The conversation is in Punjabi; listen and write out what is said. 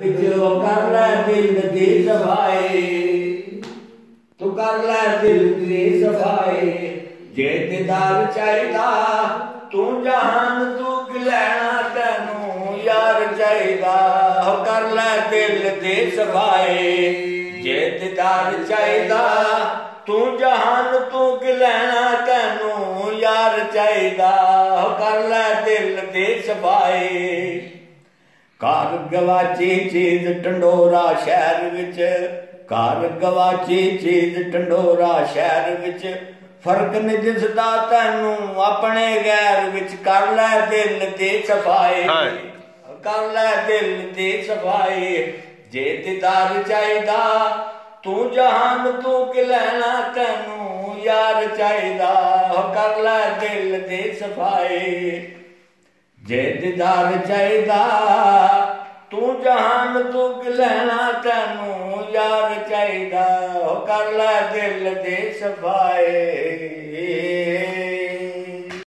ਜੋ ਕਰ ਲੈ ਦਿਲ ਦੀ ਸਫ਼ਾਈ ਤੂੰ ਕਰ ਲੈ ਦਿਲ ਦੀ ਸਫ਼ਾਈ ਜੇ ਦਿਦਾਰ ਚਾਹੀਦਾ, ਤੂੰ ਜਹਾਨ ਤੂੰ ਲੈਣਾ, ਤੈਨੂੰ ਯਾਰ ਚਾਹੀਦਾ। ਕਰ ਲੈ ਦਿਲ ਦੀ ਸਫ਼ਾਈ ਜੇ ਦਿਦਾਰ ਚਾਹੀਦਾ, ਤੂੰ ਜਹਾਨ ਤੂੰ ਕਿ ਲੈਣਾ, ਤੈਨੂੰ ਯਾਰ ਚਾਹੀਦਾ। ਕਰ ਲੈ ਦਿਲ ਦੀ ਸਫ਼ਾਈ ਘਰ ਗਵਾਚੀ ਚੀਜ਼ ਟੰਡੋਰਾ ਸ਼ਹਿਰ ਵਿੱਚ। ਘਰ ਗਵਾਚੀ ਚੀਜ਼ ਟੰਡੋਰਾ ਸ਼ਹਿਰ ਵਿੱਚ। ਫ਼ਰਕ ਨਹੀਂ ਦਿਸਦਾ ਤੈਨੂੰ ਆਪਣੇ ਗੈਰ ਵਿੱਚ ਕਰ ਲੈ ਦਿਲ ਦੀ ਸਫ਼ਾਈ। ਕਰ ਲੈ ਦਿਲ ਦੀ ਸਫ਼ਾਈ। ਜੇ ਦਿਦਾਰ ਚਾਹੀਦਾ ਤੂੰ ਜਹਾਨ ਤੂੰ ਕਿ ਲੈਣਾ ਤੈਨੂੰ ਯਾਰ ਚਾਹੀਦਾ। ਕਰ ਲੈ ਦਿਲ ਦੀ ਸਫ਼ਾਈ। ਜੇ ਦਿਦਾਰ ਚਾਹੀਦਾ, ਤੂੰ ਜਹਾਨ ਤੂੰ ਕਿ ਲੈਣਾ, ਤੈਨੂੰ ਯਾਰ ਚਾਹੀਦਾ। ਹੋ ਕਰ ਲੈ ਦਿਲ ਦੇ ਸਫਾਏ